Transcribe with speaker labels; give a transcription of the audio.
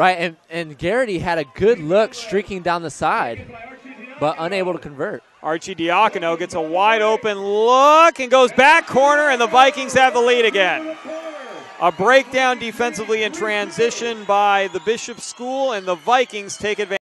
Speaker 1: Right, and, and Garrity had a good look streaking down the side, but unable to convert.
Speaker 2: Arcidiacono gets a wide open look and goes back corner, and the Vikings have the lead again. A breakdown defensively in transition by the Bishop School, and the Vikings take advantage.